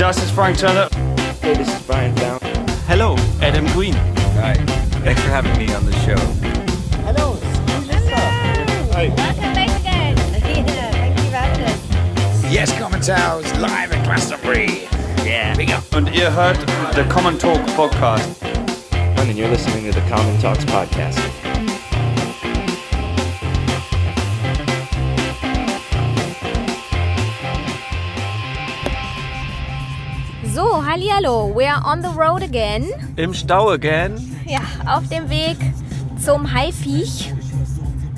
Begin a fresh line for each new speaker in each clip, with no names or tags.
Das ist Frank Turner.
Hey, this is Brian Down.
Hello, Adam Green.
Hi. Thanks for having me on the show.
Hello,
Hi.
Welcome back again. Yeah, thank you for having us.
Yes, Commentaries live at Glastonbury. Yeah. Big up.
Und ihr hört The Common Talk Podcast.
And you're listening to the Common Talks podcast.
Hallihallo, we're on the road again.
Im Stau again.
Ja, auf dem Weg zum Haifiech.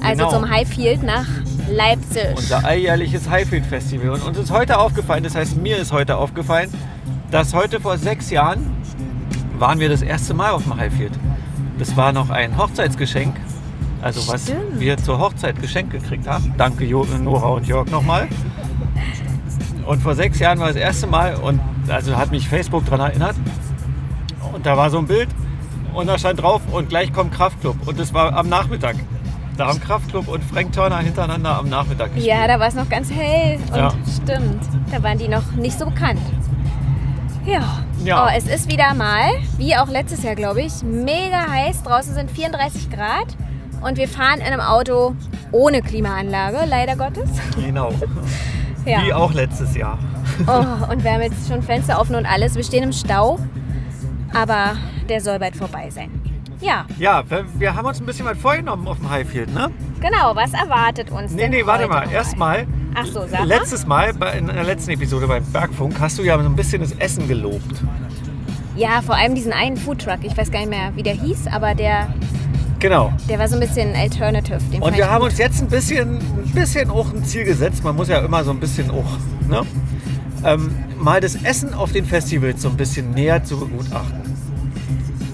Also
Genau.
zum Highfield nach Leipzig.
Unser alljährliches Highfield Festival. Und uns ist heute aufgefallen, das heißt mir ist heute aufgefallen, dass heute vor sechs Jahren waren wir das erste Mal auf dem Highfield. Das war noch ein Hochzeitsgeschenk. Also was
Stimmt.
wir zur Hochzeit geschenkt gekriegt haben. Danke Nora und Jörg nochmal. Und vor sechs Jahren war das erste Mal und also hat mich Facebook daran erinnert. Und da war so ein Bild und da stand drauf und gleich kommt Kraftclub. Und das war am Nachmittag. Da haben Kraftclub und Frank Turner hintereinander am Nachmittag gespielt.
Ja, da war es noch ganz hell. Und
Ja.
stimmt, da waren die noch nicht so bekannt. Ja.
Ja.
Oh, es ist wieder mal, wie auch letztes Jahr, glaube ich, mega heiß. Draußen sind 34 Grad und wir fahren in einem Auto ohne Klimaanlage, leider Gottes.
Genau.
Ja.
Wie auch letztes Jahr.
Oh, und wir haben jetzt schon Fenster offen und alles. Wir stehen im Stau, aber der soll bald vorbei sein. Ja,
Ja, wir, wir haben uns ein bisschen was vorgenommen auf dem Highfield, ne?
genau. Was erwartet uns
Nee,
denn
nee, warte
heute
mal. Erstmal,
Ach so, sag mal.
letztes Mal, bei, in der letzten Episode beim Bergfunk, hast du ja so ein bisschen das Essen gelobt.
Ja, vor allem diesen einen Foodtruck. Ich weiß gar nicht mehr, wie der hieß, aber der,
Genau.
der war so ein bisschen alternative.
Und wir haben uns jetzt ein bisschen, ein bisschen auch ein Ziel gesetzt. Man muss ja immer so ein bisschen auch, ne? Ähm, mal das Essen auf den Festivals so ein bisschen näher zu begutachten.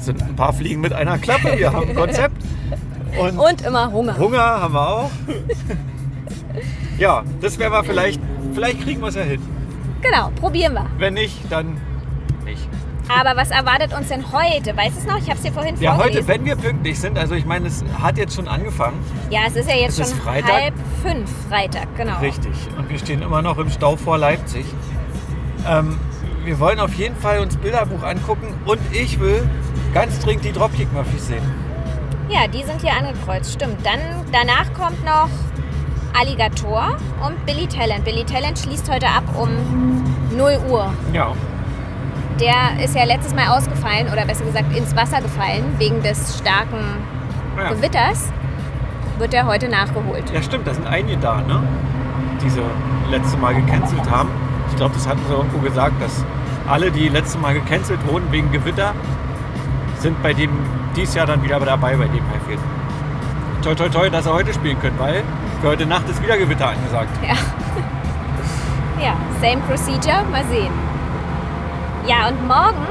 Sind ein paar Fliegen mit einer Klappe. Wir haben ein Konzept. Und
Und immer Hunger.
Hunger haben wir auch. ja, das werden wir vielleicht, vielleicht kriegen wir es ja hin.
Genau, probieren wir.
Wenn nicht, dann.
Aber was erwartet uns denn heute? Weißt du es noch? Ich habe es dir vorhin
Ja,
vorgelesen.
heute, wenn wir pünktlich sind, also ich meine, es hat jetzt schon angefangen.
ja, es ist ja jetzt
Es
schon
Freitag.
halb fünf Freitag, genau.
Richtig. Und wir stehen immer noch im Stau vor Leipzig. Ähm, wir wollen auf jeden Fall uns Bilderbuch angucken und ich will ganz dringend die Dropkick Murphys sehen.
Ja, die sind hier angekreuzt, stimmt. Dann danach kommt noch Alligator und Billy Talent. Billy Talent schließt heute ab um 0 Uhr.
Ja.
Der ist ja letztes Mal ausgefallen oder besser gesagt ins Wasser gefallen wegen des starken
Ja.
Gewitters. Wird er heute nachgeholt.
ja, stimmt, da sind einige da, ne? Die sie letzte Mal gecancelt haben. Ich glaube, das hatten sie irgendwo gesagt, dass alle, die letzte Mal gecancelt wurden wegen Gewitter, sind bei dem dies Jahr dann wieder dabei bei dem Highfield. Toi, toi, toi, dass sie heute spielen können, weil für heute Nacht ist wieder Gewitter angesagt.
Ja. ja, same procedure, mal sehen. Ja, und morgen,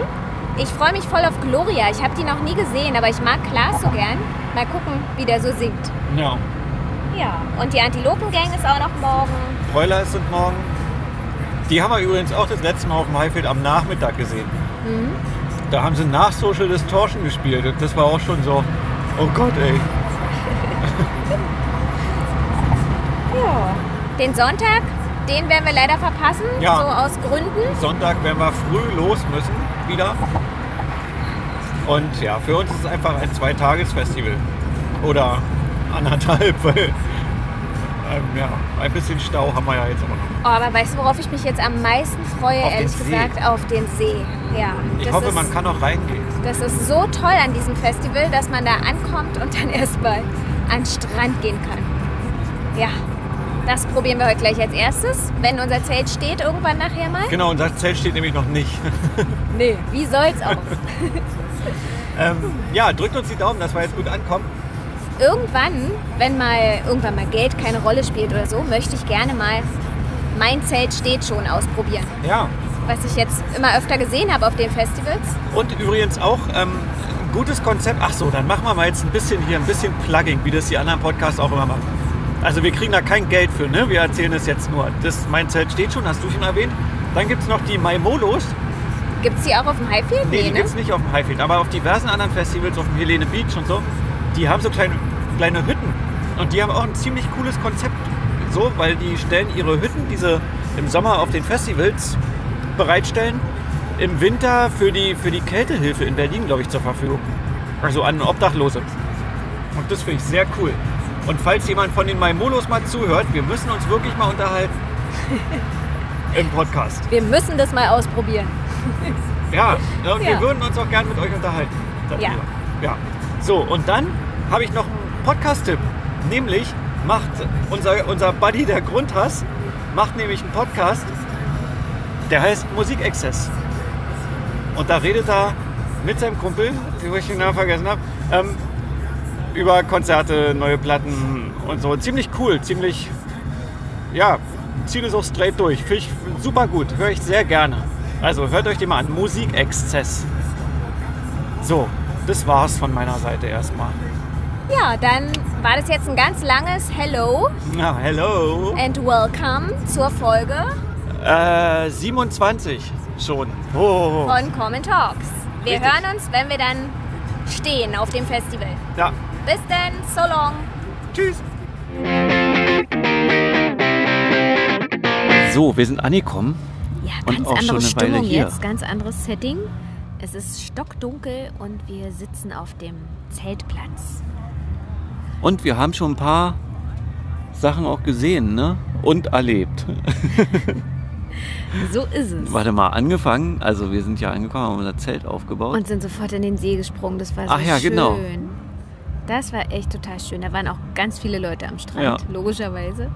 ich freue mich voll auf Gloria. Ich habe die noch nie gesehen, aber ich mag Klaas so gern. Mal gucken, wie der so singt.
Ja.
Ja, und die Antilopengang ist auch noch morgen.
Broilers sind morgen. Die haben wir übrigens auch das letzte Mal auf dem Highfield am Nachmittag gesehen.
Mhm.
Da haben sie nach Social Distortion gespielt und das war auch schon so, oh Gott ey.
Ja. Den Sonntag, den werden wir leider verpassen,
Ja.
so aus Gründen.
Sonntag werden wir früh los müssen wieder. Und ja, für uns ist es einfach ein Zweitagesfestival. Oder anderthalb, weil ähm, ja, ein bisschen Stau haben wir ja jetzt auch noch.
Oh, aber weißt du, worauf ich mich jetzt am meisten freue,
Auf
ehrlich gesagt? Auf den See. Ja.
Ich hoffe,
ist,
man kann auch reingehen.
Das ist so toll an diesem Festival, dass man da ankommt und dann erstmal an den Strand gehen kann. Ja, das probieren wir heute gleich als erstes, wenn unser Zelt steht, irgendwann nachher mal.
Genau, unser Zelt steht nämlich noch nicht.
Nee, wie soll's auch?
ähm, ja, drückt uns die Daumen, dass wir jetzt gut ankommen.
irgendwann, wenn mal irgendwann mal Geld keine Rolle spielt oder so, möchte ich gerne mal mein Zelt steht schon ausprobieren.
Ja,
Was ich jetzt immer öfter gesehen habe auf den Festivals.
Und übrigens auch ähm, ein gutes Konzept. Ach so, dann machen wir mal jetzt ein bisschen hier ein bisschen Plugging, wie das die anderen Podcasts auch immer machen. Also wir kriegen da kein Geld für, ne? Wir erzählen es jetzt nur. Das, mein Zelt steht schon, hast du schon erwähnt. Dann gibt es noch die Maimolos.
Gibt es die auch auf dem Highfield?
Nee, die
ne?
gibt es nicht auf dem Highfield, aber auf diversen anderen Festivals, auf dem Helene Beach und so, die haben so kleine, kleine Hütten. Und die haben auch ein ziemlich cooles Konzept. So, weil die stellen ihre Hütten, diese im Sommer auf den Festivals, bereitstellen im Winter für die, für die Kältehilfe in Berlin, glaube ich, zur Verfügung. Also an Obdachlose. Und das finde ich sehr cool. Und falls jemand von den Maimolos mal zuhört, wir müssen uns wirklich mal unterhalten. Im Podcast.
Wir müssen das mal ausprobieren.
Ja, und wir
Ja.
würden uns auch gerne mit euch unterhalten.
Ja.
ja. So, und dann habe ich noch einen Podcast-Tipp. Nämlich macht unser, unser Buddy, der Grundhass, macht nämlich einen Podcast, der heißt Musikexzess. Und da redet er mit seinem Kumpel, wo ich den Namen vergessen habe, ähm, über Konzerte, neue Platten und so. Ziemlich cool, ziemlich, ja, zieht es auch straight durch. Finde ich super gut, höre ich sehr gerne. Also hört euch den mal an, Musikexzess. So, das war's von meiner Seite erstmal.
Ja, dann war das jetzt ein ganz langes Hello
Na, hello.
and Welcome zur Folge
Äh, 27 schon. Oh,
von Common Talks. Wir
Richtig.
hören uns, wenn wir dann stehen auf dem Festival.
ja.
Bis dann, so long.
Tschüss. So, wir sind angekommen.
Ja,
Und
ganz
auch schon
andere
eine Weile
Stimmung
hier.
jetzt, ganz anderes Setting. Es ist stockdunkel und wir sitzen auf dem Zeltplatz.
Und wir haben schon ein paar Sachen auch gesehen, ne? Und erlebt.
So ist es.
Warte mal, angefangen. Also wir sind ja angekommen, haben unser Zelt aufgebaut.
Und sind sofort in den See gesprungen. Das war so
Ach ja,
schön.
genau.
Das war echt total schön. Da waren auch ganz viele Leute am Strand,
Ja.
logischerweise.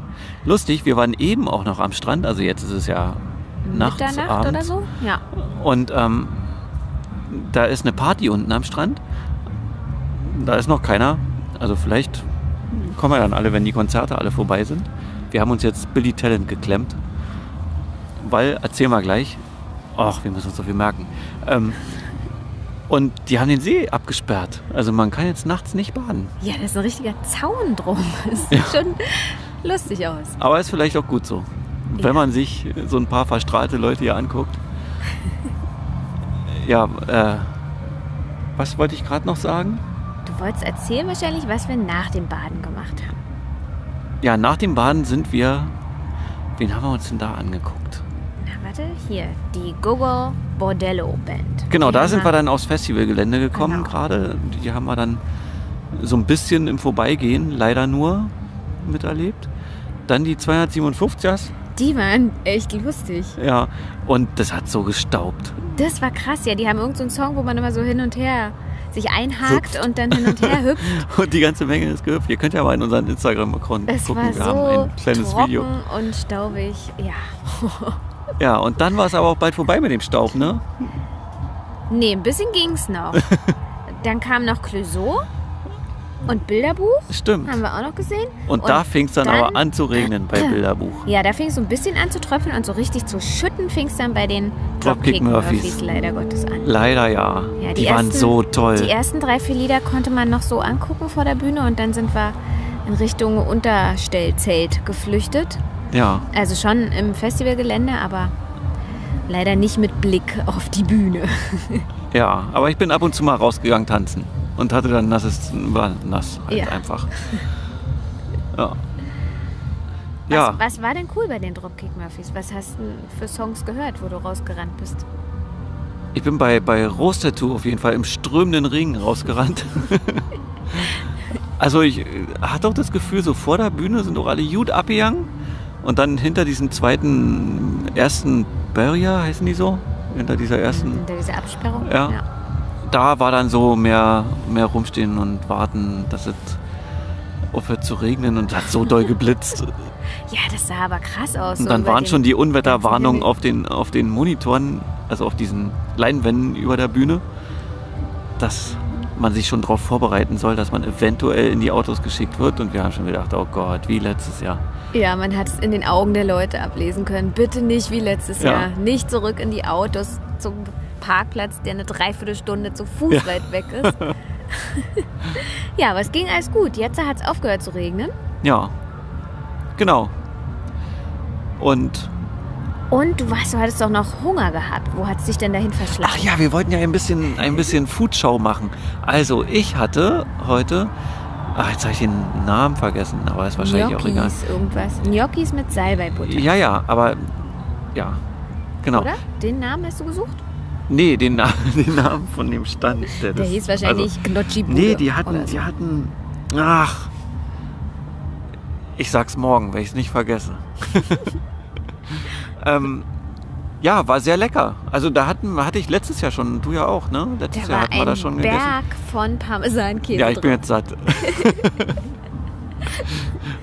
Lustig, wir waren eben auch noch am Strand. Also jetzt ist es ja nachts,
Mitternacht
abends.
oder so? Ja.
Und ähm, da ist eine Party unten am Strand. Da ist noch keiner. Also vielleicht kommen wir dann alle, wenn die Konzerte alle vorbei sind. Wir haben uns jetzt Billy Talent geklemmt. Weil, erzähl mal gleich. Ach, wir müssen uns so viel merken. Ähm, und die haben den See abgesperrt. Also man kann jetzt nachts nicht baden.
Ja, da ist ein richtiger Zaun drum. Das sieht schon lustig aus.
Aber ist vielleicht auch gut so.
Ja.
Wenn man sich so ein paar verstrahlte Leute hier anguckt. Ja, äh, was wollte ich gerade noch sagen?
Du wolltest erzählen wahrscheinlich, was wir nach dem Baden gemacht haben.
Ja, nach dem Baden sind wir. Wen haben wir uns denn da angeguckt?
Na, warte, hier, die Gogo Bordello Band.
Genau, da sind wir dann aufs Festivalgelände gekommen
Genau.
gerade. Die haben wir dann so ein bisschen im Vorbeigehen, leider nur, miterlebt. Dann die 257ers.
Die waren echt lustig.
Ja, und das hat so gestaubt.
Das war krass, ja. Die haben irgendeinen so Song, wo man immer so hin und her sich einhakt
Hüpft.
und dann hin und her hüpft.
Und die ganze Menge ist gehüpft. Ihr könnt ja mal in unseren Instagram-Account gucken.
war
wir haben
so
ein kleines Video.
und staubig. Ja.
Ja, und dann war es aber auch bald vorbei mit dem Staub, ne?
Nee, ein bisschen ging's noch. Dann kam noch Clouseau und Bilderbuch.
Stimmt.
Haben wir auch noch gesehen.
Und, da fing es dann,
dann-
aber an zu regnen bei Bilderbuch.
Ja, da fing es so ein bisschen an zu tröpfeln und so richtig zu schütten fing es dann bei den
Dropkick Murphys.
Murphys leider Gottes an.
Leider ja.
Ja,
die, waren
ersten-
so toll.
Die ersten drei, vier Lieder konnte man noch so angucken vor der Bühne und dann sind wir in Richtung Unterstellzelt geflüchtet.
Ja,
Also schon im Festivalgelände, aber leider nicht mit Blick auf die Bühne.
ja. Aber ich bin ab und zu mal rausgegangen tanzen. Und hatte dann nasses, war nass halt
Ja.
einfach. Ja. Ja,
Was, was war denn cool bei den Dropkick Murphys? Was hast du für Songs gehört, wo du rausgerannt bist?
ich bin bei, bei Rose Tattoo auf jeden Fall im strömenden Regen rausgerannt. also ich äh, hatte auch das Gefühl, so vor der Bühne sind auch alle gut abgegangen. Und dann hinter diesem zweiten, ersten Barrier, heißen die so? Hinter dieser ersten
Hinter dieser Absperrung?
Ja. da war dann so mehr, mehr rumstehen und warten, dass es aufhört zu regnen und hat so doll geblitzt.
Ja, das sah aber krass aus.
Und dann waren schon die Unwetterwarnungen auf den, auf den Monitoren, also auf diesen Leinwänden über der Bühne, dass man sich schon darauf vorbereiten soll, dass man eventuell in die Autos geschickt wird. Und wir haben schon gedacht, oh Gott, wie letztes Jahr.
Ja, man hat es in den Augen der Leute ablesen können. Bitte nicht wie letztes
Ja.
Jahr. Nicht zurück in die Autos zum Parkplatz, der eine Dreiviertelstunde zu Fuß
Ja.
weit weg ist. ja, aber es ging alles gut. Jetzt hat es aufgehört zu regnen.
Ja, genau. Und
Und du warst, du hattest doch noch Hunger gehabt. Wo hat es dich denn dahin verschlagen?
Ach ja, wir wollten ja ein bisschen, ein bisschen Foodshow machen. Also ich hatte heute, ach jetzt habe ich den Namen vergessen, aber ist wahrscheinlich auch egal.
Gnocchis, irgendwas. Gnocchis mit Salbeibutter.
Ja, ja, aber ja, Genau.
Oder? Den Namen hast du gesucht?
Nee, den, Na den Namen von dem Stand. Der,
Der hieß wahrscheinlich
also,
Gnocchi Bude.
Nee, die hatten,
so.
die hatten. Ach. Ich sag's morgen, wenn ich es nicht vergesse. ähm, ja, war sehr lecker. Also da hatten, hatte ich letztes Jahr schon, du ja auch, ne? Letztes
Da
Jahr hatten wir das
ein
schon
Berg
gegessen.
von Parmesankäse
Ja, ich bin jetzt satt.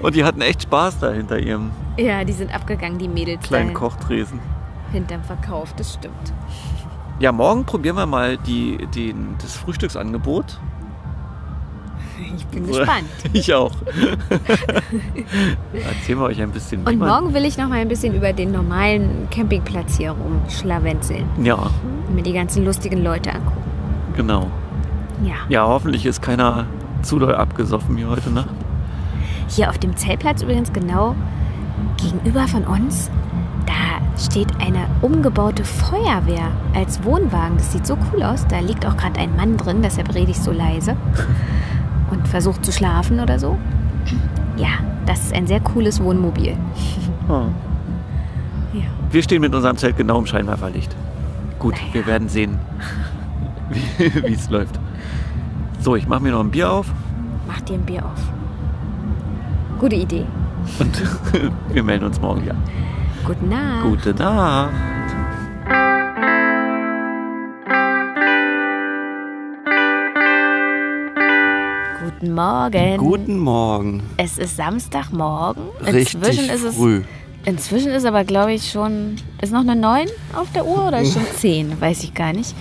Und die hatten echt Spaß da hinter ihrem
Ja, die sind abgegangen, die Mädels
kleinen Kochtresen.
hinterm Verkauf, das stimmt.
Ja, morgen probieren wir mal die, den, das Frühstücksangebot.
Ich bin gespannt.
Ich auch. Erzählen wir euch ein bisschen.
Und morgen will ich noch mal ein bisschen über den normalen Campingplatz hier rumschlawenzeln.
Ja,
und Mir die ganzen lustigen Leute angucken.
genau.
Ja.
Ja, hoffentlich ist keiner zu doll abgesoffen wie heute Nacht.
Hier auf dem Zeltplatz übrigens genau gegenüber von uns, da steht eine umgebaute Feuerwehr als Wohnwagen. Das sieht so cool aus. Da liegt auch gerade ein Mann drin, deshalb rede ich so leise und versucht zu schlafen oder so. Ja, das ist ein sehr cooles Wohnmobil. Ja.
Wir stehen mit unserem Zelt genau im Scheinwerferlicht. Gut,
Naja.
wir werden sehen, wie wie es läuft. So, ich mache mir noch ein Bier auf
Mach dir ein Bier auf. Gute Idee.
und wir melden uns morgen wieder.
Gute Nacht.
Gute Nacht.
Guten Morgen.
Guten Morgen.
Es ist Samstagmorgen.
Richtig
Inzwischen ist es
früh.
Inzwischen ist aber, glaube ich, schon. Ist noch eine 9 auf der Uhr oder ist schon 10? Weiß ich gar nicht.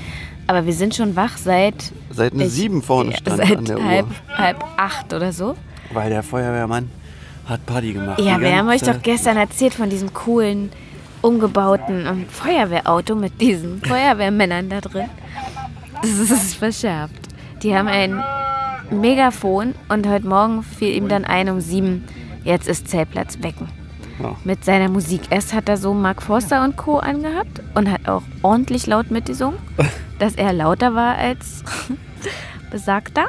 Aber wir sind schon wach seit.
Seit eine
ich-
sieben vorne
ja,
stand
seit
an der
halb,
Uhr.
halb acht oder so.
Weil der Feuerwehrmann hat Party gemacht.
Ja, wir haben euch doch gestern erzählt von diesem coolen, umgebauten ähm, Feuerwehrauto mit diesen Feuerwehrmännern da drin. Das ist verschärft. Die haben ein Megafon und heute Morgen fiel ihm dann ein um sieben, jetzt ist Zeltplatz wecken.
Ja.
Mit seiner Musik. Erst hat er so Mark Forster und Co. angehabt und hat auch ordentlich laut mitgesungen, dass er lauter war als besagter.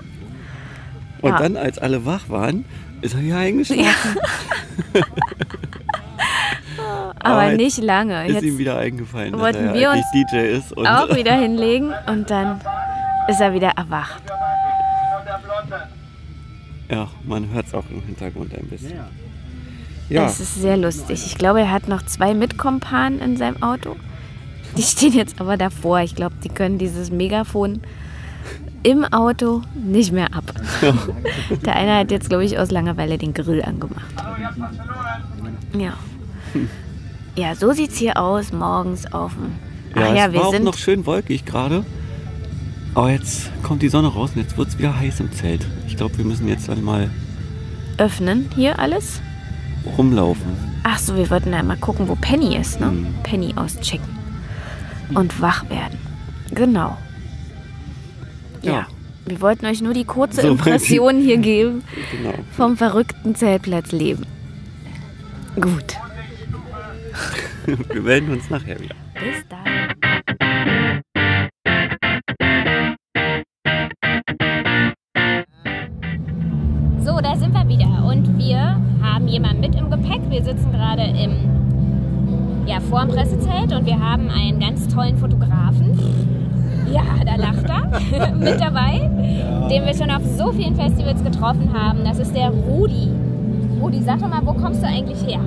Und
Ja.
dann, als alle wach waren, ist er hier eingeschlafen.
Aber
jetzt
nicht lange.
Ist
Jetzt
ihm wieder eingefallen, dass
wollten
er
wir
eigentlich DJ ist. Und
auch wieder hinlegen und dann ist er wieder erwacht.
Ja, man hört es auch im Hintergrund ein bisschen. Ja,
Es ist sehr lustig. Ich glaube, er hat noch zwei Mitkompanen in seinem Auto. Die stehen jetzt aber davor. Ich glaube, die können dieses Megafon im Auto nicht mehr ab. Der eine hat jetzt, glaube ich, aus Langeweile den Grill angemacht. Ja. Ja, so sieht es hier aus, morgens auf dem.
ja,
Ach ja,
es
wir
war auch
sind.
noch schön wolkig gerade. Aber jetzt kommt die Sonne raus und jetzt wird es wieder heiß im Zelt. Ich glaube, wir müssen jetzt dann mal
öffnen hier alles.
rumlaufen.
Ach so, wir wollten einmal gucken, wo Penny ist, ne?
Mhm.
Penny auschecken. Und wach werden. Genau. Ja.
Ja.
Wir wollten euch nur die kurze
So,
Impression hier geben
Genau.
vom verrückten Zeltplatzleben. Gut.
Wir melden uns nachher wieder.
Haben einen ganz tollen Fotografen. Ja, da lacht er mit dabei, den wir schon auf so vielen Festivals getroffen haben. Das ist der Rudi. Rudi, sag doch mal, wo kommst du eigentlich her?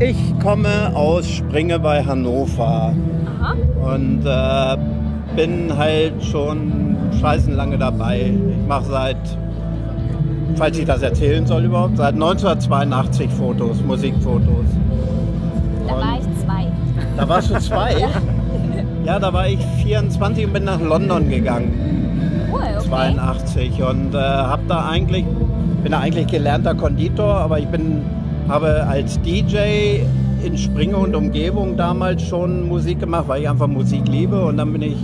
Ich komme aus Springe bei Hannover
Aha.
und äh, bin halt schon scheißen lange dabei. Ich mache seit, falls ich das erzählen soll überhaupt, seit 1982 Fotos, Musikfotos.
Da
warst du zwei? Ja, da war ich 24 und bin nach London gegangen,
Cool, okay.
82 und äh, habe da eigentlich, bin da eigentlich gelernter Konditor, aber ich bin, habe als DJ in Springe und Umgebung damals schon Musik gemacht, weil ich einfach Musik liebe und dann bin ich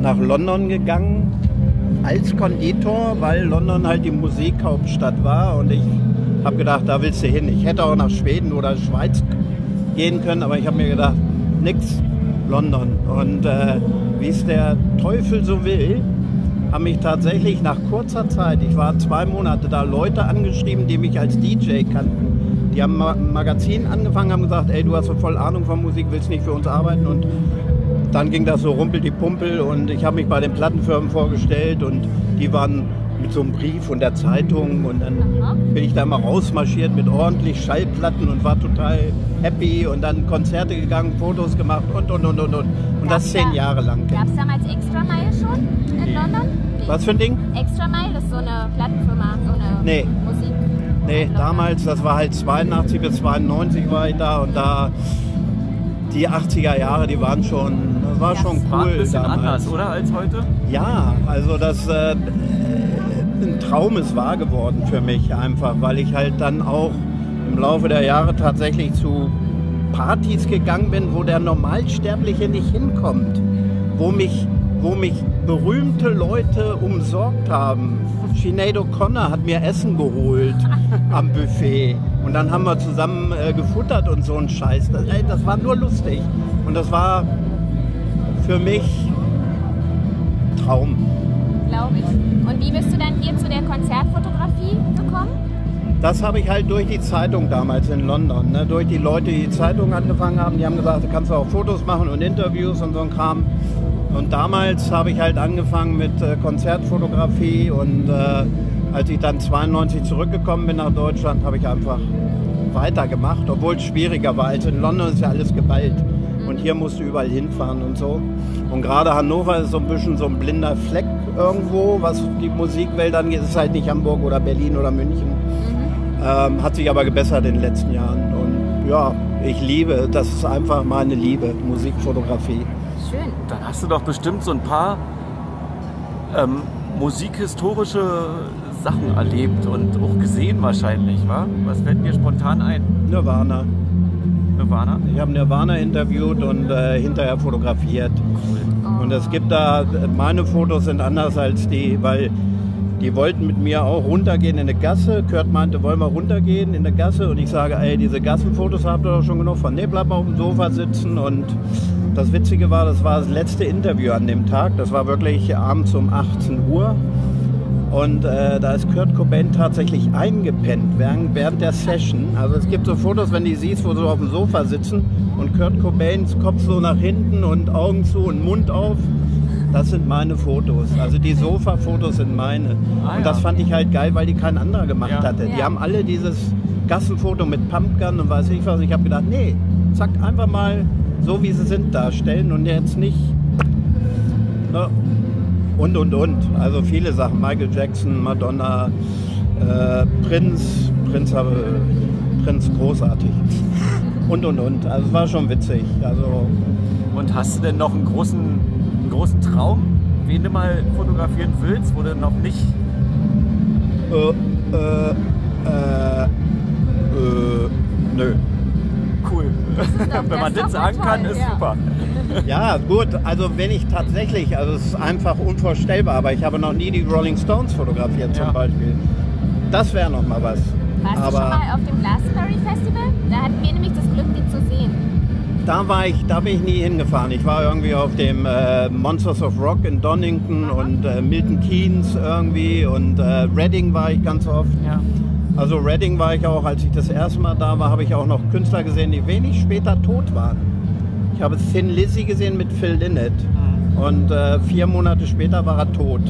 nach London gegangen als Konditor, weil London halt die Musikhauptstadt war und ich habe gedacht, da willst du hin. Ich hätte auch nach Schweden oder Schweiz gehen können, aber ich habe mir gedacht, nix, London. Und äh, wie es der Teufel so will, haben mich tatsächlich nach kurzer Zeit, ich war zwei Monate da, Leute angeschrieben, die mich als DJ kannten Die haben ein Magazin angefangen, haben gesagt, ey, du hast so voll Ahnung von Musik, willst nicht für uns arbeiten und dann ging das so rumpel die Pumpel und ich habe mich bei den Plattenfirmen vorgestellt und die waren mit so einem Brief von der Zeitung und dann bin ich da mal rausmarschiert mit ordentlich Schallplatten und war total happy und dann Konzerte gegangen, Fotos gemacht und und und und und. Und das
Gab's
zehn
da-
Jahre lang.
Gab es damals Extra Mile schon in London? Nee.
Was für ein Ding?
Extra Mile ist so eine Plattenfirma, so eine
Nee.
Musik.
Nee, damals, das war halt 82 bis 92 war ich da und da die 80er Jahre, die waren schon, das war
Ja,
schon cool
War ein bisschen
damals.
anders, oder, als heute?
Ja, also das äh, ein Traum ist wahr geworden für mich einfach, weil ich halt dann auch im Laufe der Jahre tatsächlich zu Partys gegangen bin, wo der Normalsterbliche nicht hinkommt, wo mich, wo mich berühmte Leute umsorgt haben. Sinead O'Connor hat mir Essen geholt am Buffet und dann haben wir zusammen äh, gefuttert und so ein Scheiß. Das, ey, das war nur lustig und das war für mich Traum.
Glaube ich. Und wie bist du dann hier zu der Konzertfotografie gekommen?
Das habe ich halt durch die Zeitung damals in London, ne? durch die Leute, die die Zeitung angefangen haben, die haben gesagt, du kannst auch Fotos machen und Interviews und so ein Kram. Und damals habe ich halt angefangen mit äh, Konzertfotografie und äh, als ich dann 92 zurückgekommen bin nach Deutschland, habe ich einfach weitergemacht, obwohl es schwieriger war. Als in London ist ja alles geballt und hier musst du überall hinfahren und so. Und gerade Hannover ist so ein bisschen so ein blinder Fleck irgendwo, was die Musikwelt angeht. Es ist halt nicht Hamburg oder Berlin oder München. Ähm, hat sich aber gebessert in den letzten Jahren. Und ja, ich liebe, das ist einfach meine Liebe, Musikfotografie.
Schön.
Dann hast du doch bestimmt so ein paar ähm, musikhistorische Sachen erlebt und auch gesehen wahrscheinlich, wa? Was fällt dir spontan ein?
Nirvana.
Nirvana?
Ich habe Nirvana interviewt und äh, hinterher fotografiert. Und es gibt da, meine Fotos sind anders als die, weil die wollten mit mir auch runtergehen in eine Gasse. Kurt meinte, wollen wir runtergehen in eine Gasse? Und ich sage, ey, diese Gassenfotos habt ihr doch schon genug von. Nee, bleib mal auf dem Sofa sitzen. Und das Witzige war, das war das letzte Interview an dem Tag. Das war wirklich abends um 18 Uhr. Und äh, da ist Kurt Cobain tatsächlich eingepennt während, während der Session. Also es gibt so Fotos, wenn du die siehst, wo sie auf dem Sofa sitzen und Kurt Cobains Kopf so nach hinten und Augen zu und Mund auf. Das sind meine Fotos. Also die Sofa-Fotos sind meine.
Ah,
und das
ja.
fand ich halt geil, weil die kein anderer gemacht
Ja.
hatte. Die
Ja.
haben alle dieses Gassenfoto mit Pumpgun und weiß ich was. Ich habe gedacht, nee, zack, einfach mal so wie sie sind darstellen und jetzt nicht Ne? Und, und, und. Also viele Sachen. Michael Jackson, Madonna, äh, Prinz, Prinz, habe, Prinz großartig. Und, und, und. Also es war schon witzig. Also
Und hast du denn noch einen großen, einen großen Traum, wen du mal fotografieren willst, wo du noch nicht.
äh, äh, äh, äh, nö.
Cool. Wenn man
das
sagen kann, ist
ja.
super.
Ja, gut, also wenn ich tatsächlich, also es ist einfach unvorstellbar, aber ich habe noch nie die Rolling Stones fotografiert zum
Ja.
Beispiel. Das wäre noch mal was.
Warst du
aber
schon mal auf dem Glastonbury Festival? Da hatten wir nämlich das Glück, die zu sehen.
Da war ich, da bin ich nie hingefahren. Ich war irgendwie auf dem äh, Monsters of Rock in Donington und äh, Milton Keynes irgendwie und äh, Reading war ich ganz oft.
Ja.
Also Reading war ich auch, als ich das erste Mal da war, habe ich auch noch Künstler gesehen, die wenig später tot waren. Ich habe Thin Lizzy gesehen mit Phil Lynott und äh, vier Monate später war er tot.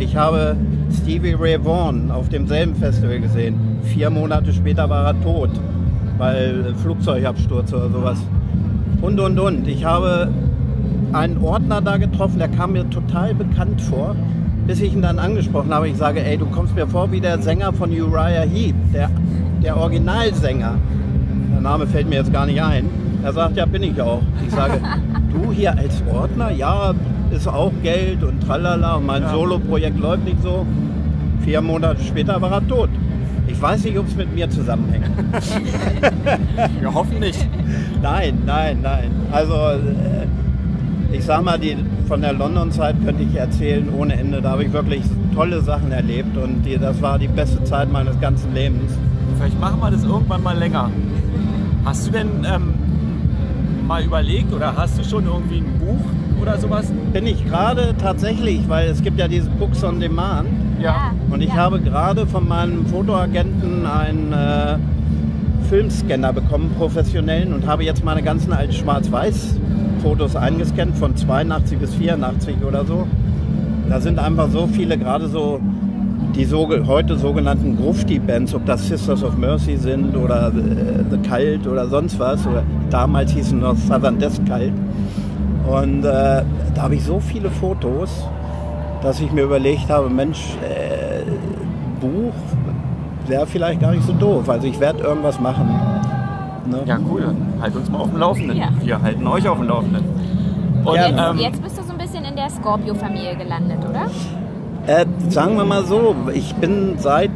Ich habe Stevie Ray Vaughan auf demselben Festival gesehen. Vier Monate später war er tot, weil Flugzeugabsturz oder sowas. Und, und, und. Ich habe einen Ordner da getroffen, der kam mir total bekannt vor, bis ich ihn dann angesprochen habe. Ich sage, ey, du kommst mir vor wie der Sänger von Uriah Heep, der, der Originalsänger. Der Name fällt mir jetzt gar nicht ein. Er sagt, ja, bin ich auch. Ich sage, du hier als Ordner? Ja, ist auch Geld und tralala. Und mein
Ja.
Solo-Projekt läuft nicht so. Vier Monate später war er tot. Ich weiß nicht, ob es mit mir zusammenhängt.
Wir hoffen nicht.
Nein, nein, nein. Also äh, ich sag mal, die, von der London-Zeit könnte ich erzählen ohne Ende. Da habe ich wirklich tolle Sachen erlebt und die, das war die beste Zeit meines ganzen Lebens.
Vielleicht machen wir das irgendwann mal länger. Hast du denn ähm, mal überlegt oder hast du schon irgendwie ein Buch oder sowas?
Bin ich gerade tatsächlich, weil es gibt ja diese Books on Demand
Ja.
und ich
ja.
habe gerade von meinem Fotoagenten ein äh, Filmscanner bekommen, professionellen, und habe jetzt meine ganzen alten Schwarz-Weiß-Fotos eingescannt, von 82 bis 84 oder so. Da sind einfach so viele, gerade so die so, heute sogenannten Grufti-Bands, ob das Sisters of Mercy sind oder äh, The Cult oder sonst was, oder damals hießen noch Southern Death Cult. Und äh, da habe ich so viele Fotos, dass ich mir überlegt habe, Mensch, äh, Buch wäre vielleicht gar nicht so doof. Also ich werde irgendwas machen. Ne?
Ja, cool. Dann halt uns mal auf dem Laufenden.
Ja.
Wir halten euch auf dem Laufenden. Und,
Ja,
Jetzt,
ähm,
jetzt bist du so ein bisschen in der Scorpio-Familie gelandet, oder?
Äh, sagen wir mal so, ich bin seit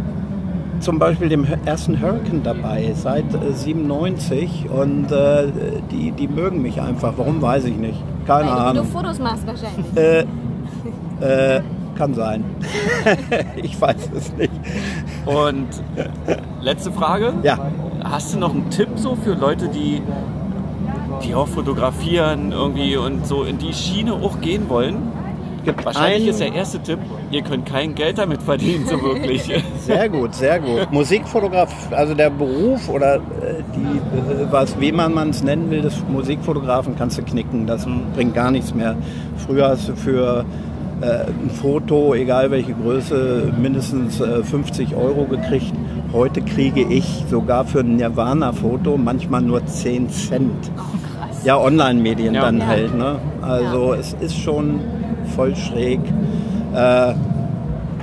zum Beispiel dem ersten Hurricane dabei, seit äh, 97 und äh, die, die mögen mich einfach. Warum weiß ich nicht. Keine
Weil du
Ahnung.
gute Fotos machst wahrscheinlich.
Äh, äh, kann sein. ich weiß es nicht.
und letzte Frage.
Ja.
Hast du noch einen Tipp so für Leute, die, die auch fotografieren irgendwie und so in die Schiene auch gehen wollen?
Gibt
Wahrscheinlich
ein-
ist der erste Tipp, ihr könnt kein Geld damit verdienen, so wirklich.
Sehr gut, sehr gut. Musikfotograf, also der Beruf oder äh, die, äh, was, wie man es nennen will, des Musikfotografen kannst du knicken. Das bringt gar nichts mehr. Früher hast du für äh, ein Foto, egal welche Größe, mindestens äh, 50 Euro gekriegt. Heute kriege ich sogar für ein Nirvana-Foto manchmal nur 10 Cent. Ja, Online-Medien
Ja.
dann
Ja.
halt. Ne? Also es ist schon voll schräg. Äh,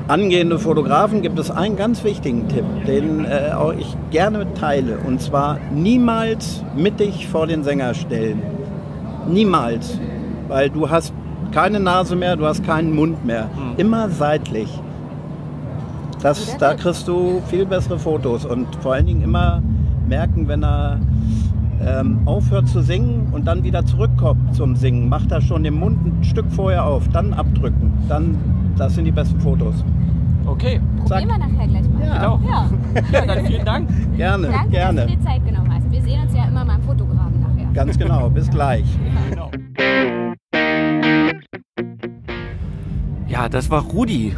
angehende Fotografen gibt es einen ganz wichtigen Tipp, den äh, auch ich gerne teile. Und zwar niemals mittig vor den Sänger stellen. Niemals. Weil du hast keine Nase mehr, du hast keinen Mund mehr. Immer seitlich. Das, da kriegst du viel bessere Fotos und vor allen Dingen immer merken, wenn er ähm, aufhört zu singen und dann wieder zurückkommt zum Singen, macht er schon den Mund ein Stück vorher auf, dann abdrücken. Dann, das sind die besten Fotos.
Okay,
Zack.
Probieren wir nachher gleich mal.
Ja.
genau.
Ja.
Ja, dann vielen Dank.
Gerne,
Danke,
gerne.
dass du dir Zeit genommen hast. Wir sehen uns ja immer mal im Fotograben nachher.
Ganz genau. Bis gleich.
Ja, das war Rudi.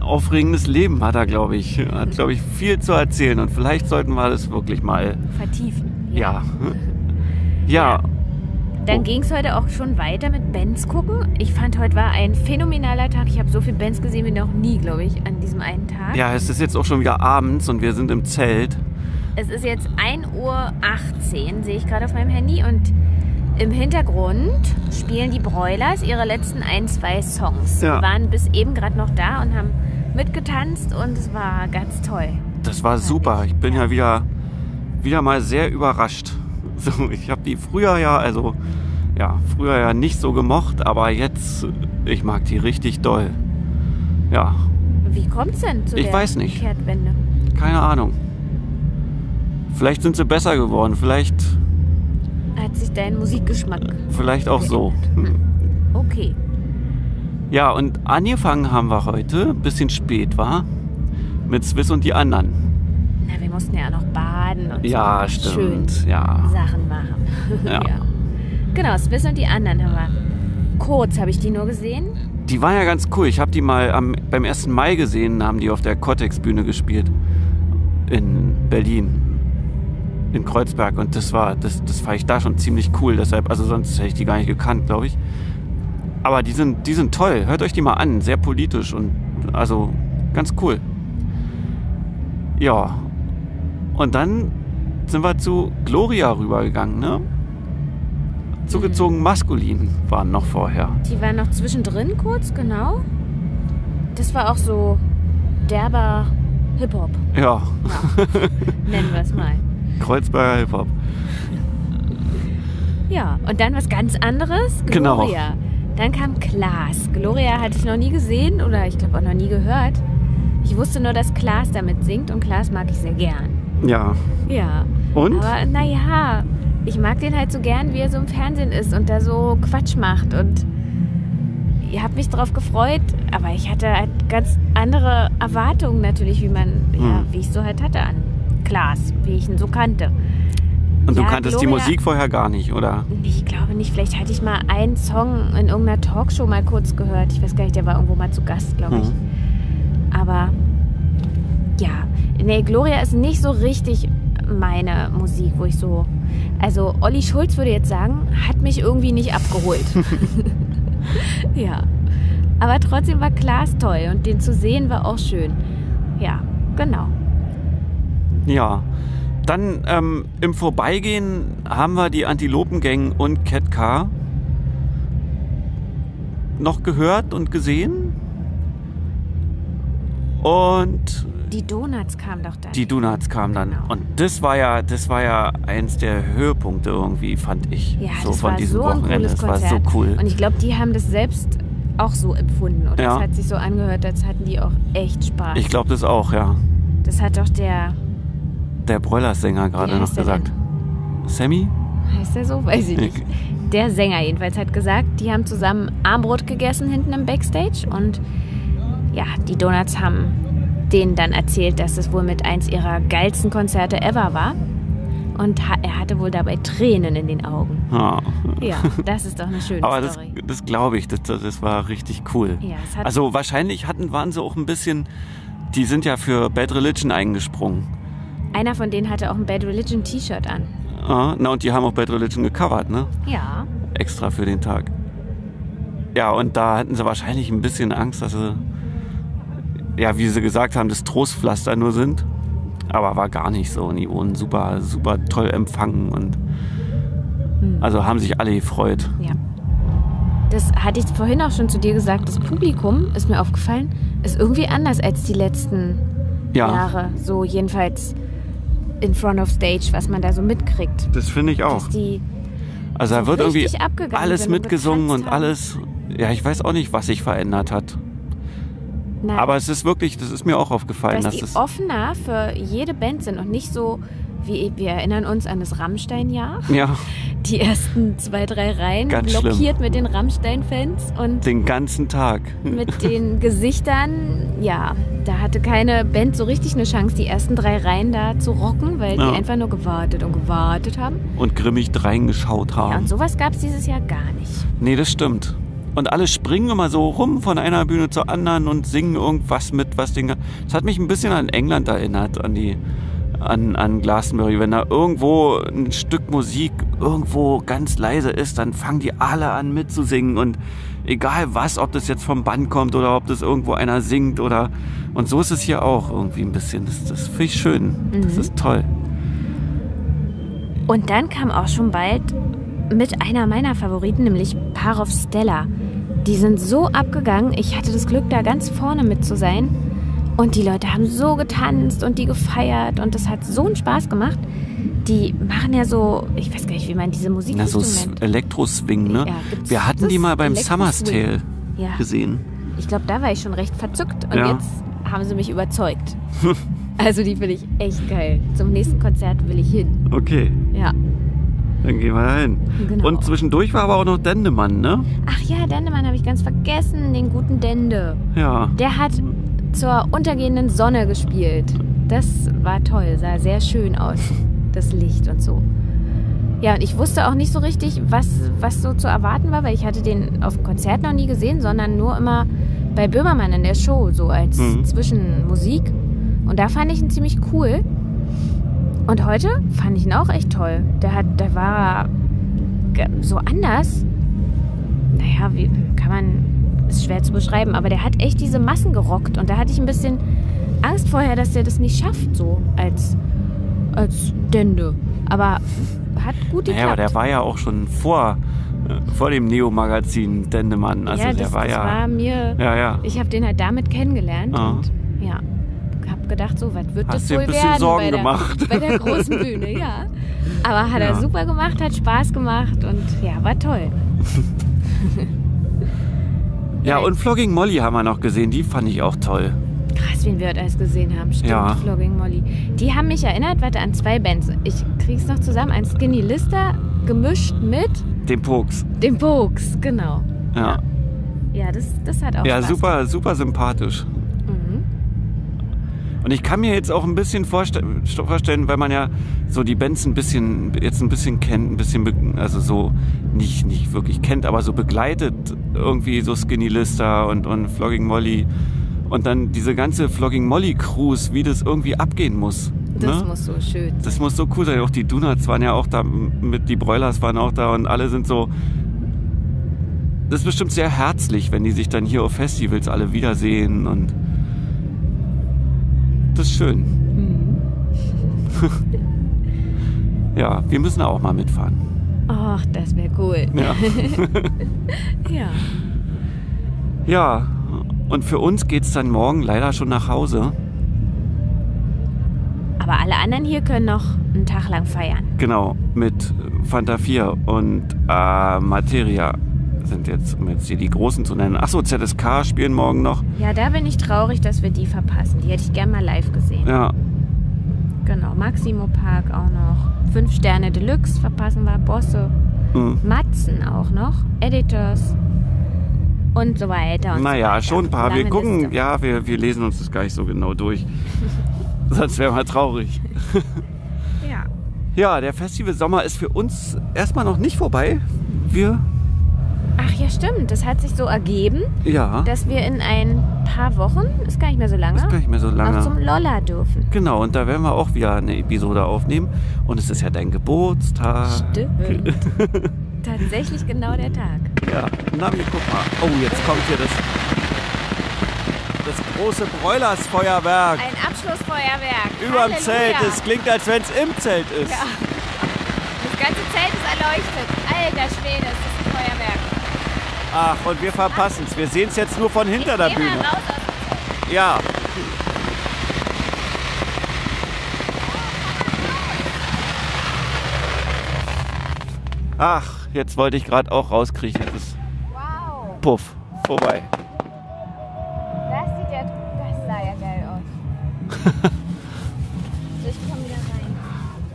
Aufregendes Leben hat er, glaube ich. Hat, glaube ich, viel zu erzählen und vielleicht sollten wir das wirklich mal,
Vertiefen.
Ja. Ja,
Dann
Oh.
ging es heute auch schon weiter mit Bands gucken. Ich fand, heute war ein phänomenaler Tag. Ich habe so viele Bands gesehen wie noch nie, glaube ich, an diesem einen Tag.
ja, es ist jetzt auch schon wieder abends und wir sind im Zelt.
Es ist jetzt 1.18 Uhr, sehe ich gerade auf meinem Handy. Und im Hintergrund spielen die Broilers ihre letzten ein, zwei Songs.
Ja.
Wir waren bis eben gerade noch da und haben mitgetanzt und es war ganz toll.
Das war super. Ich bin ja wieder, wieder mal sehr überrascht. So, ich habe die früher ja, also ja, früher ja nicht so gemocht, aber jetzt, ich mag die richtig doll. Ja,
Wie kommt's denn zu
Ich
der
weiß nicht.
Kehrtwende?
keine Ahnung. Vielleicht sind sie besser geworden, vielleicht,
Hat sich dein Musikgeschmack
vielleicht auch so.
Okay.
Ja, und angefangen haben wir heute, bisschen spät war, mit Swiss und die anderen.
Na, wir mussten ja auch noch baden und
Ja,
so
stimmt.
schön
Ja.
Sachen machen.
Ja.
Genau, Swiss und die anderen haben wir. Kurz habe ich die nur gesehen.
Die waren ja ganz cool. Ich habe die mal am, beim 1. Mai gesehen, haben die auf der Cortex-Bühne gespielt. In Berlin. In Kreuzberg. Und das war, das, das fand ich da schon ziemlich cool. Deshalb, also sonst hätte ich die gar nicht gekannt, glaube ich. Aber die sind, die sind toll. Hört euch die mal an. Sehr politisch und also ganz cool. Ja. Und dann sind wir zu Gloria rübergegangen, ne? Zugezogen maskulin waren noch vorher.
Die waren noch zwischendrin kurz, genau. Das war auch so derber Hip-Hop,
Ja,
nennen wir es mal.
Kreuzberger Hip-Hop.
Ja, und dann was ganz anderes.
Genau.
Gloria. Dann kam Klaas. Gloria hatte ich noch nie gesehen oder ich glaube auch noch nie gehört. Ich wusste nur, dass Klaas damit singt und Klaas mag ich sehr gern.
Ja.
Ja.
Und?
Aber naja, ich mag den halt so gern, wie er so im Fernsehen ist und da so Quatsch macht. Und ihr habt mich drauf gefreut, aber ich hatte halt ganz andere Erwartungen natürlich, wie man, ja,
Hm.
wie ich so halt hatte an Klaas, wie ich ihn so kannte.
Und du
Ja,
kanntest die
Gloria-
Musik vorher gar nicht, oder?
Ich glaube nicht, vielleicht hatte ich mal einen Song in irgendeiner Talkshow mal kurz gehört. Ich weiß gar nicht, der war irgendwo mal zu Gast, glaube ich.
Mhm.
Aber ja, nee, Gloria ist nicht so richtig meine Musik, wo ich so. Also Olli Schulz würde jetzt sagen, hat mich irgendwie nicht abgeholt. ja. Aber trotzdem war Klaas toll und den zu sehen war auch schön. Ja, genau.
Ja. Dann ähm, im Vorbeigehen haben wir die Antilopengang und Cat Car noch gehört und gesehen. Und
Die Donuts kamen doch dann.
die Donuts kamen dann.
Genau.
Und das war ja, das war ja eins der Höhepunkte irgendwie, fand ich.
Ja,
so
das
von
war
diesem
so
Wochenende. das war so cool.
Und ich glaube, die haben das selbst auch so empfunden. Und
Ja.
das hat sich so angehört, als hatten die auch echt Spaß.
Ich glaube das auch, ja.
das hat doch der,
Der Broilers-Sänger gerade noch gesagt. Sammy?
heißt der so? Weiß ich nicht. Der Sänger jedenfalls hat gesagt, die haben zusammen Armbrot gegessen hinten im Backstage. Und ja, die Donuts haben denen dann erzählt, dass es wohl mit eins ihrer geilsten Konzerte ever war. Und ha er hatte wohl dabei Tränen in den Augen.
Ja.
Ja, das ist doch eine schöne
Aber das,
Story.
das glaube ich, das, das war richtig cool.
Ja,
Also wahrscheinlich hatten, waren sie auch ein bisschen, die sind ja für Bad Religion eingesprungen.
Einer von denen hatte auch ein Bad Religion T-Shirt an.
Ja, na und die haben auch Bad Religion gecovert, ne?
Ja.
Extra für den Tag. Ja, und da hatten sie wahrscheinlich ein bisschen Angst, dass sie, ja, wie sie gesagt haben, das Trostpflaster nur sind. Aber war gar nicht so. Und die wurden super, super toll empfangen und also haben sich alle gefreut.
Ja. Das hatte ich vorhin auch schon zu dir gesagt. Das Publikum, ist mir aufgefallen, ist irgendwie anders als die letzten
Ja,
Jahre. So jedenfalls in front of stage, was man da so mitkriegt.
das finde ich auch. Also da
so
wird irgendwie alles mitgesungen und alles. Ja, ich weiß auch nicht, was sich verändert hat.
Na,
Aber es ist wirklich, das ist mir auch aufgefallen,
dass
dass
die
es.
offener für jede Band sind und nicht so wie wir erinnern uns an das Rammstein-Jahr.
Ja,
Die ersten zwei, drei Reihen
Ganz schlimm.
blockiert mit den Rammstein-Fans und
den ganzen Tag.
mit den Gesichtern, ja, da hatte keine Band so richtig eine Chance, die ersten drei Reihen da zu rocken, weil
Ja.
die einfach nur gewartet und gewartet haben.
Und grimmig reingeschaut
Ja,
haben.
und sowas gab es dieses Jahr gar nicht.
Nee, das stimmt. Und alle springen immer so rum von einer Bühne zur anderen und singen irgendwas mit, was Dinge. Das hat mich ein bisschen an England erinnert, an die, an, an Glastonbury. Wenn da irgendwo ein Stück Musik irgendwo ganz leise ist, dann fangen die alle an mitzusingen und egal was, ob das jetzt vom Band kommt oder ob das irgendwo einer singt oder und so ist es hier auch irgendwie ein bisschen. Das, das finde ich schön. Das ist toll.
Und dann kam auch schon bald mit einer meiner Favoriten, nämlich Par of Stella. Die sind so abgegangen. Ich hatte das Glück, da ganz vorne mit zu sein. Und die Leute haben so getanzt und die gefeiert und das hat so einen Spaß gemacht. Die machen ja so, ich weiß gar nicht, wie man diese Musik
Na, so Elektroswing, ne?
Ja,
Wir hatten die mal beim Summer's. Tale
Ja,
gesehen.
ich glaube, da war ich schon recht verzückt und
Ja.
jetzt haben sie mich überzeugt. also die finde ich echt geil. Zum nächsten Konzert will ich hin.
Okay.
Ja.
Dann gehen wir da hin.
Genau.
Und zwischendurch war aber auch noch Dendemann, ne?
Ach ja, Dendemann habe ich ganz vergessen, den guten Dende.
Ja.
Der hat zur untergehenden Sonne gespielt. Das war toll, sah sehr schön aus, das Licht und so. Ja, und ich wusste auch nicht so richtig, was, was so zu erwarten war, weil ich hatte den auf dem Konzert noch nie gesehen, sondern nur immer bei Böhmermann in der Show, so als
Mhm.
Zwischenmusik. Und da fand ich ihn ziemlich cool. Und heute fand ich ihn auch echt toll. Der hat, der war so anders. Naja, wie kann man, ist schwer zu beschreiben, aber der hat echt diese Massen gerockt. Und da hatte ich ein bisschen Angst vorher, dass der das nicht schafft, so als, als Dende. Aber hat gut
Naja, aber
geklappt.
der war ja auch schon vor, äh, vor dem Neo-Magazin Dendemann. Also
ja,
der
das,
war
das
ja.
war mir,
ja, ja.
ich habe den halt damit kennengelernt
Ah.
und ja, hab gedacht, so, was wird
Hast
das
dir ein
wohl
bisschen
werden
Sorgen
bei der,
gemacht.
bei der großen Bühne, ja. Aber hat
Ja.
er super gemacht, hat Spaß gemacht und ja, war toll.
Ja, und Flogging Molly haben wir noch gesehen. Die fand ich auch toll.
Krass, wen wir heute alles gesehen haben. Stimmt,
Ja.
Flogging Molly. Die haben mich erinnert, warte, an zwei Bands. Ich krieg's noch zusammen. Ein Skinny Lister gemischt mit
Den Pokes.
dem Pokes, genau.
Ja.
Ja, das, das hat auch
Ja,
Spaß
super, super sympathisch. Und ich kann mir jetzt auch ein bisschen vorste vorstellen, weil man ja so die Bands ein bisschen, jetzt ein bisschen kennt, ein bisschen, also so nicht, nicht wirklich kennt, aber so begleitet irgendwie so Skinny Lister und, und Flogging Molly. Und dann diese ganze Flogging Molly Cruise, wie das irgendwie abgehen muss.
Das
ne?
muss so schön sein.
Das muss so cool sein. Auch die Donuts waren ja auch da, mit die Broilers waren auch da und alle sind so. Das ist bestimmt sehr herzlich, wenn die sich dann hier auf Festivals alle wiedersehen und das ist schön. ja, wir müssen auch mal mitfahren.
Ach, das wäre cool.
Ja.
Ja.
ja, und für uns geht's dann morgen leider schon nach Hause.
Aber alle anderen hier können noch einen Tag lang feiern.
Genau, mit Fanta 4 und äh, Materia sind jetzt, um jetzt hier die Großen zu nennen. Achso, ZSK spielen morgen noch.
Ja, da bin ich traurig, dass wir die verpassen. Die hätte ich gern mal live gesehen.
Ja,
Genau, Maximo Park auch noch. Fünf Sterne Deluxe verpassen wir, Bosse.
hm.
Matzen auch noch. Editors. Und so weiter. Und so
naja,
weiter.
schon ein paar. Wir gucken,
Liste.
ja, wir, wir lesen uns das gar nicht so genau durch. Sonst wären wir traurig.
Ja.
Ja, der Festival Sommer ist für uns erstmal noch nicht vorbei. Wir,
ja, stimmt. Das hat sich so ergeben,
ja,
dass wir in ein paar Wochen, ist gar nicht mehr so lange,
ist gar nicht mehr so
noch zum
lange.
Lolla dürfen.
Genau, und da werden wir auch wieder eine Episode aufnehmen. Und es ist ja dein Geburtstag.
Stimmt. Tatsächlich genau der Tag.
Ja, na, wir guck mal. Oh, jetzt kommt hier das, das große Broilers-Feuerwerk.
Ein Abschlussfeuerwerk.
Überm
Halleluja.
Zelt. Es klingt, als wenn es im Zelt ist.
Ja. Das ganze Zelt ist erleuchtet. Alter Schwede, ist das ein Feuerwerk.
Ach, und wir verpassen es. Wir sehen es jetzt nur von hinter der Bühne. Ja. Ach, jetzt wollte ich gerade auch rauskriechen. Das ist
Wow,
puff, vorbei.
das sieht ja, das sah ja geil aus. so, ich komm wieder rein.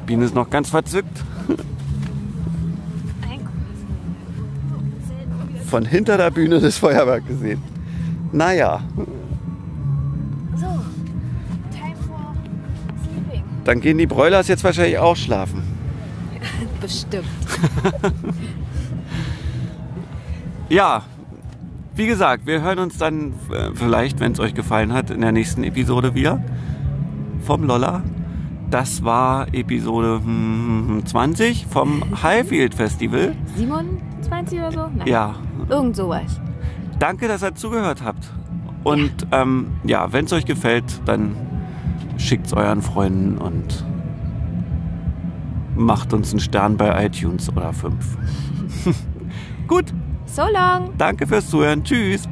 Biene ist noch ganz verzückt. Von hinter der Bühne das Feuerwerk gesehen. Naja,
So, time for sleeping.
dann gehen die Broilers jetzt wahrscheinlich auch schlafen.
Bestimmt.
Ja, wie gesagt, wir hören uns dann äh, vielleicht, wenn es euch gefallen hat, in der nächsten Episode wieder vom Lolla. Das war Episode hm, 20 vom Highfield Festival.
27 oder so? Nein.
Ja,
Irgend sowas.
danke, dass ihr zugehört habt. Und ähm, ja, wenn es euch gefällt, dann schickt es euren Freunden und macht uns einen Stern bei iTunes oder fünf. Gut,
So long.
danke fürs Zuhören. Tschüss.